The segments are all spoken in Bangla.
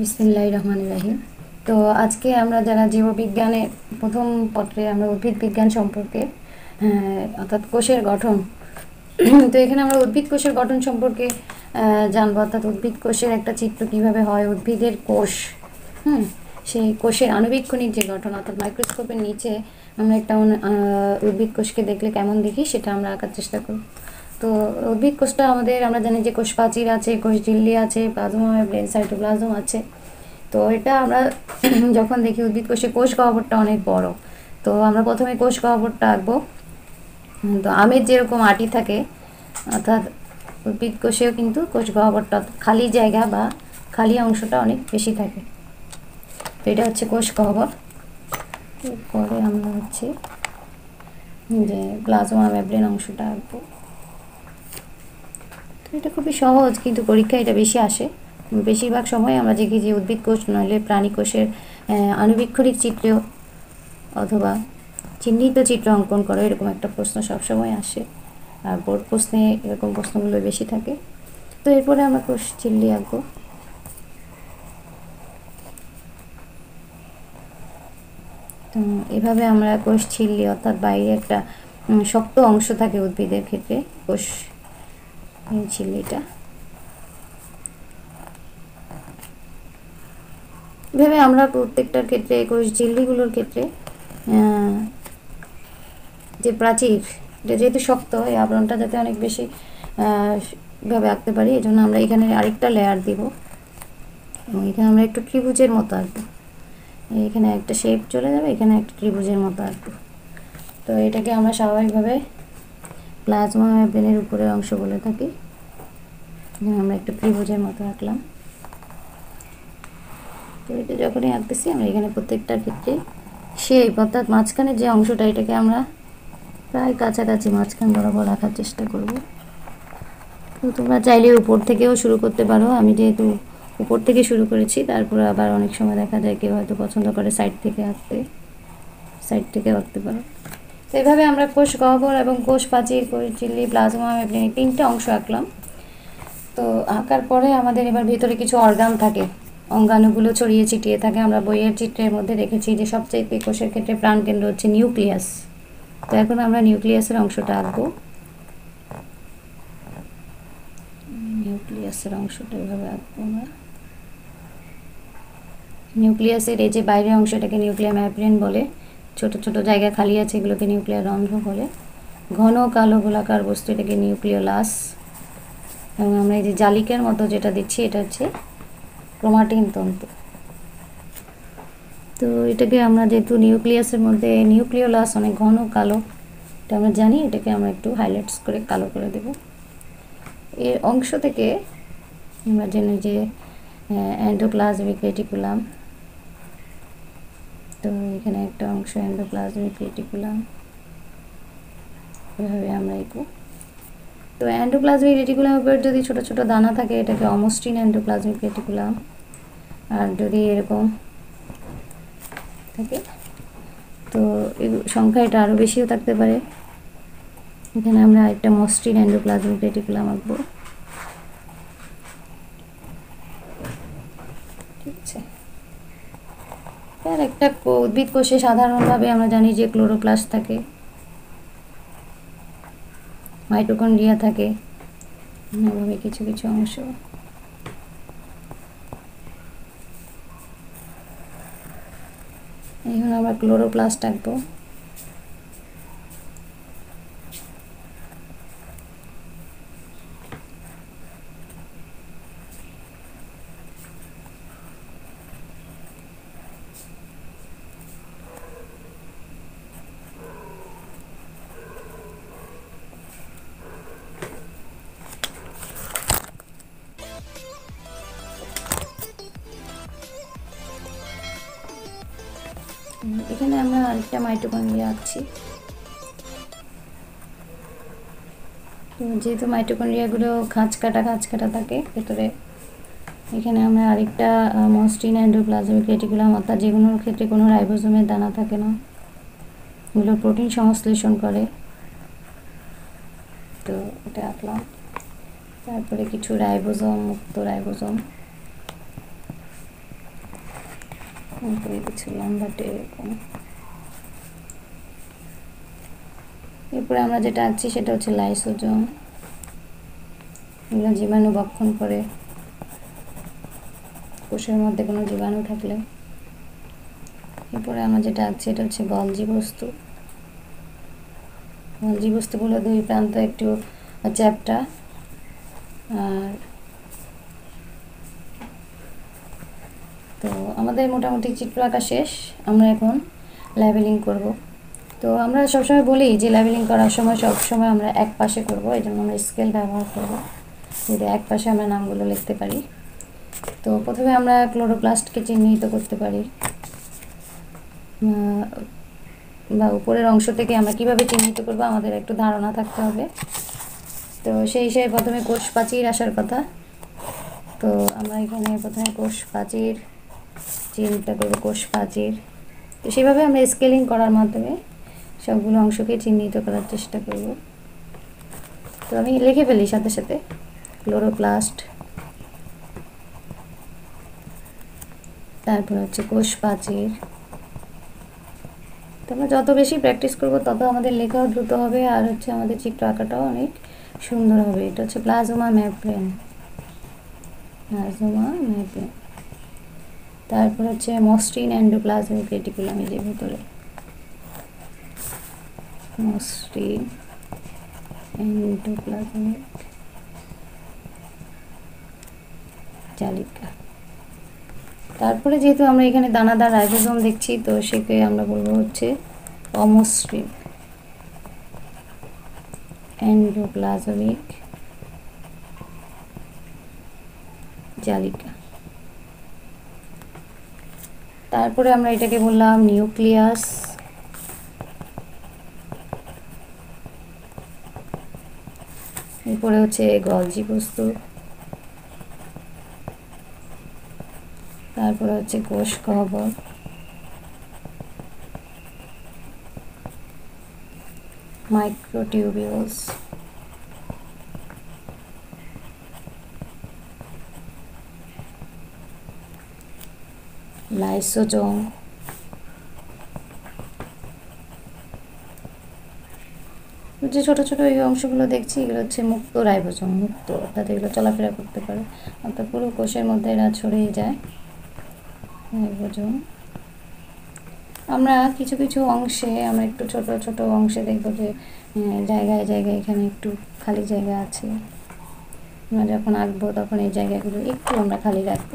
বিসমিল্লাহ রহমান রাহিম তো আজকে আমরা যারা জীববিজ্ঞানের প্রথম পত্রে আমরা উদ্ভিদ বিজ্ঞান সম্পর্কে অর্থাৎ কোষের গঠন, তো এখানে আমরা উদ্ভিদ কোষের গঠন সম্পর্কে জানব। অর্থাৎ উদ্ভিদ কোষের একটা চিত্র কীভাবে হয়, উদ্ভিদের কোষ, হুম, সেই কোষের আণুবীক্ষণিক যে গঠন, অর্থাৎ মাইক্রোস্কোপের নিচে আমরা একটা উদ্ভিদ কোষকে দেখলে কেমন দেখি সেটা আমরা আঁকার চেষ্টা করব। তো উদ্ভিদ কোষটা আমাদের, আমরা জানি যে কোষ প্রাচীর আছে, কোষ ঝিল্লি আছে, প্লাজমা মেমব্রেন সাইটোপ্লাজম আছে। তো এটা আমরা যখন দেখি উদ্ভিদ কোষে, কোষ গহ্বরটা অনেক বড়। তো আমরা প্রথমে কোষ গহ্বরটা আঁকবো। তো আমের যেরকম আটি থাকে, অর্থাৎ উদ্ভিদ কোষেও কিন্তু কোষ গহ্বরটা খালি জায়গা বা খালি অংশটা অনেক বেশি থাকে। তো এটা হচ্ছে কোষ গহ্বর। পরে আমরা হচ্ছে যে প্লাজমা, মেমব্রেন অংশটা আঁকবো। এটা খুবই সহজ কিন্তু পরীক্ষায় এটা বেশি আসে। বেশিরভাগ সময় আমরা দেখি যে উদ্ভিদ কোষ নইলে প্রাণী কোষের আহ, চিত্র অথবা চিহ্নিত চিত্র অঙ্কন করো এরকম একটা প্রশ্ন সবসময় আসে। আর বোর্ড প্রশ্নে এরকম প্রশ্নগুলো বেশি থাকে। তো এরপরে আমরা কোষ চিল্লি আঁকবো তো এভাবে আমরা কোষ ছিল্লি অর্থাৎ বাইরে একটা শক্ত অংশ থাকে উদ্ভিদের ক্ষেত্রে কোষ এই ছিল্লিটা এভাবে আমরা প্রত্যেকটার ক্ষেত্রে কোষ ঝিল্লিগুলোর ক্ষেত্রে যে প্রাচীর, এটা যেহেতু শক্ত, এই আবরণটা যাতে অনেক বেশি ভাবে আঁকতে পারি এই জন্য আমরা এখানে আরেকটা লেয়ার দিব। এবং এখানে আমরা একটু ত্রিভুজের মতো আঁকবো। এখানে একটা শেপ চলে যাবে, এখানে একটা ত্রিভুজের মতো আঁকবো। তো এটাকে আমরা স্বাভাবিকভাবে প্লাজমা মেমব্রেনের উপরের অংশ বলে থাকি। আমরা একটা ত্রিভুজের মতো আঁকলাম। তো এটা যখনই আঁকতেছি, আমরা এখানে প্রত্যেকটার ক্ষেত্রে শেপ অর্থাৎ মাঝখানে যে অংশটা, এটাকে আমরা প্রায় কাছাকাছি, মাঝখান বরাবর রাখার চেষ্টা করব। তো তোমরা চাইলে উপর থেকেও শুরু করতে পারো। আমি যেহেতু উপর থেকে শুরু করেছি, তারপরে আবার অনেক সময় দেখা যায় কেউ হয়তো পছন্দ করে সাইড থেকে আঁকতে। সাইড থেকে আঁকতে পারো। তো এইভাবে আমরা কোষ গহ্বর এবং কোষ প্রাচীর চিল্লি, প্লাজমা মেমব্রেন তিনটে অংশ আঁকলাম। তো আঁকার পরে আমাদের এবার ভিতরে কিছু অর্গান থাকে। অঙ্গাণুগুলো ছড়িয়ে ছিটিয়ে থাকে। আমরা বইয়ের চিত্রের মধ্যে দেখেছি যে সবচেয়ে কোষের ক্ষেত্রে প্রাণকেন্দ্র হচ্ছে নিউক্লিয়াস। তো এখন আমরা নিউক্লিয়াসের অংশটা আঁকবো। নিউক্লিয়াসের অংশটা এভাবে আঁকবো আমরা। নিউক্লিয়াসের এই যে বাইরের অংশটাকে নিউক্লিয়ার ম্যাপ্রিন বলে। ছোট ছোট জায়গা খালি আছে এগুলোকে নিউক্লিয়ার রন্ধ্র বলে। ঘন কালো গোলাকার বস্তু এটাকে নিউক্লিওলাস এবং আমরা এই যে জালিকার মতো যেটা দিচ্ছি, এটা হচ্ছে ক্রোমাটিন তন্তু। তো এটাকে আমরা যেহেতু নিউক্লিয়াসের মধ্যে নিউক্লিওলাস অনেক ঘন, কালো, এটা আমরা জানি, এটাকে আমরা একটু হাইলাইটস করে কালো করে দেব। এর অংশ থেকে আমরা জানি যে অ্যান্ডোপ্লাজমিক রেটিকুলাম তো এখানে একটা অংশ অ্যান্ডোপ্লাজমিক রেটিকুলাম এভাবে আমরা এগো তো অ্যান্ডোপ্লাজমিক রেটিকুলামের উপর যদি ছোট ছোট দানা থাকে, এটাকে অমস্টিন অ্যান্ডোপ্লাজমিক রেটিকুলাম আর যদি এরকম থাকে, তো সংখ্যা এটা আরও বেশিও থাকতে পারে। এখানে আমরা একটা মস্টিন অ্যান্ডোপ্লাজমিক রেটিকুলাম আঁকবো ঠিক আছে আর একটা উদ্ভিদ কোষে সাধারণভাবে আমরা জানি যে ক্লোরোপ্লাস্ট থাকে, মাইটোকন্ড্রিয়া থাকে এভাবে কিছু কিছু অংশ। এখন আমরা ক্লোরোপ্লাস্ট আঁকবো। আরেকটা মাইটোকন্ড্রিয়া আঁকছি। তো যেহেতু মাইটোকন্ড্রিয়াগুলো খাঁচ কাটা খাঁচ কাটা থাকে, ভেতরে এখানে আমরা আরেকটা মস্টিন অ্যান্ডোপ্লাজমিক রেটিকুলাম, অর্থাৎ যেগুলোর ক্ষেত্রে কোনো রাইবোজোমের দানা থাকে না। এগুলো প্রোটিন সংশ্লেষণ করে। তো এটা আঁকলাম। তারপরে কিছু রাইবোজম মুক্ত রাইবোজোম উপরে কিছু লম্বাটে এরকম এরপরে আমরা যেটা আঁকছি সেটা হচ্ছে লাইসোজম এগুলো জীবাণু বক্ষণ করে। কোষের মধ্যে কোনো জীবাণু থাকলে। এরপরে আমরা যেটা আঁকছি এটা হচ্ছে গলজি বস্তু গলজি বস্তুগুলো দুই প্রান্ত, একটু চ্যাপটা। আর তো আমাদের মোটামুটি চিত্র আঁকা শেষ। আমরা এখন লেবেলিং করব। তো আমরা সবসময় বলি যে লেবেলিং করার সময় সবসময় আমরা এক পাশে করব, এই জন্য আমরা স্কেল ব্যবহার করব। যদি এক পাশে আমরা নামগুলো লিখতে পারি। তো প্রথমে আমরা ক্লোরোপ্লাস্টকে চিহ্নিত করতে পারি। বা উপরের অংশ থেকে আমরা কীভাবে চিহ্নিত করব আমাদের একটু ধারণা থাকতে হবে। তো সেই হিসেবে প্রথমে কোষ প্রাচীর আসার কথা। তো আমরা এখানে প্রথমে কোষ প্রাচীর, চিহ্নিত করব কোষ প্রাচীর। তো সেভাবে আমরা স্কেলিং করার মাধ্যমে সবগুলো অংশকে চিহ্নিত করার চেষ্টা করব। তো আমি লিখে ফেলি সাথে সাথে। ক্লোরোপ্লাস্ট। তারপর হচ্ছে কোষ প্রাচীর তো আমরা যত বেশি প্র্যাকটিস করব, তত আমাদের লেখাও দ্রুত হবে আর হচ্ছে আমাদের চিত্র আঁকাটাও অনেক সুন্দর হবে। এটা হচ্ছে প্লাজমা ম্যাপ্রেন প্লাজমা ম্যাপ্রেন তারপর হচ্ছে মসৃণ অ্যান্ডোপ্লাজমিক রেটিকুলাম এই যে ভিতরে। মসৃণ অ্যান্ডোপ্লাজমিক জালিকা তারপরে যেহেতু আমরা এখানে দানাদার রাইবোজোম দেখছি, তো সেকে আমরা বলব হচ্ছে অমসৃণ এন্ডোপ্লাজমিক জালিকা তারপরে আমরা এটাকে বললাম নিউক্লিয়াস এরপরে হচ্ছে গলজি বস্তু। তারপরে হচ্ছে কোষ কবর। মাইক্রোটিউবিউলস। লাইসোজোম। যে ছোট ছোট এই অংশগুলো দেখছি, এগুলো হচ্ছে মুক্ত রাইবোজোম মুক্ত, অর্থাৎ এগুলো চলাফেরা করতে পারে। অর্থাৎ পুরো কোষের মধ্যে এরা ছড়িয়ে যায় রাইবোজোম আমরা কিছু কিছু অংশে, আমরা একটু ছোট ছোট অংশে দেখব যে জায়গায় জায়গায় এখানে একটু খালি জায়গা আছে। আমরা যখন আঁকবো তখন এই জায়গাগুলো একটু আমরা খালি রাখব।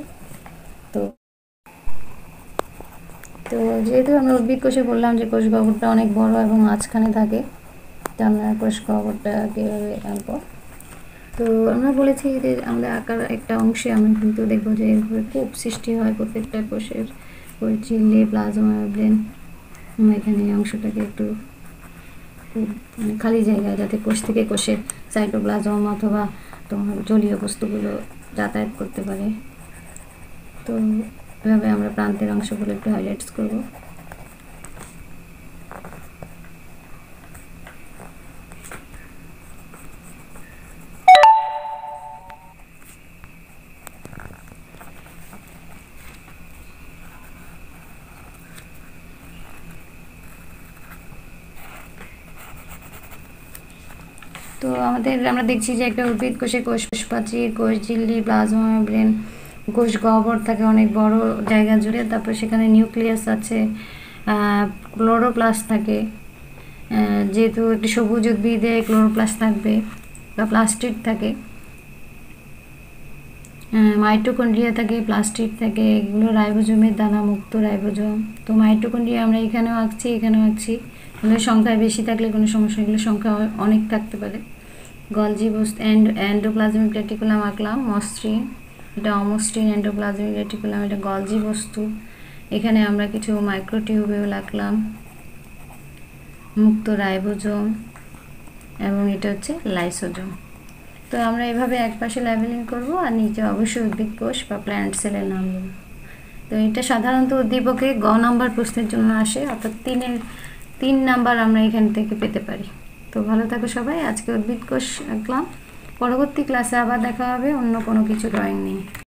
তো তো যেহেতু আমরা উদ্ভিদ কোষে বললাম যে কোষ গহ্বরটা অনেক বড় এবং মাঝখানে থাকে তো আমরা কোষ গহ্বরটা কীভাবে আঁকবো তো আমরা বলেছি যে আমরা আঁকার একটা অংশে আমরা কিন্তু দেখব যে খুব সৃষ্টি হয় প্রত্যেকটা কোষের ওই চিল্লি প্লাজমা, ব্রেন। এখানে অংশটাকে একটু মানে খালি জায়গায় যাতে কোষ থেকে কোষে সাইটোপ্লাজম অথবা তোমার জলীয় বস্তুগুলো যাতায়াত করতে পারে। তো এভাবে আমরা প্রান্তের অংশগুলো একটু হাইলাইটস করব। তো আমাদের, আমরা দেখছি যে একটা উদ্ভিদ কোষে কোষ প্রাচীর কোষ ঝিল্লি, প্লাজমা ব্রেন কোষ গহ্বর থাকে অনেক বড় জায়গা জুড়ে। তারপর সেখানে নিউক্লিয়াস আছে ক্লোরোপ্লাস থাকে। যেহেতু একটি সবুজ উদ্ভিদে ক্লোরোপ্লাস থাকবে বা প্লাস্টিক থাকে। মাইটোকন্ড্রিয়া থাকে প্লাস্টিক থাকে, এগুলো রাইবোজমের দানা মুক্ত রাইবোজম। তো মাইটোকন্ড্রিয়া আমরা এখানেও আঁকছি এখানেও আঁকছি। এগুলোর সংখ্যায় বেশি থাকলে কোনো সমস্যা এগুলোর সংখ্যা অনেক থাকতে পারে। গলজি বস্তু অ্যান্ড অ্যান্ডোপ্লাজমিক রেটিকুলাম আঁকলাম, মসৃণ। এটা অমসৃণ অ্যান্ডোপ্লাজমিক রেটিকুলাম, এটা গলজি বস্তু এখানে আমরা কিছু মাইক্রোটিউবেও আঁকলাম। মুক্ত রাইবোজোম এবং এটা হচ্ছে লাইসোজোম। তো আমরা এভাবে এক পাশে লেভেলিং করব আর নিচে অবশ্যই উদ্ভিদ কোষ বা প্ল্যান্ট সেলের নাম তো এটা সাধারণত উদ্দীপকে গ নাম্বার প্রশ্নের জন্য আসে, অর্থাৎ তিনের তিন নাম্বার আমরা এখান থেকে পেতে পারি। তো ভালো থাকো সবাই, আজকে উদ্ভিদ কোষ আঁকলাম। পরবর্তী ক্লাসে আবার দেখা হবে, অন্য কোনো কিছু ড্রয়িং নিয়ে।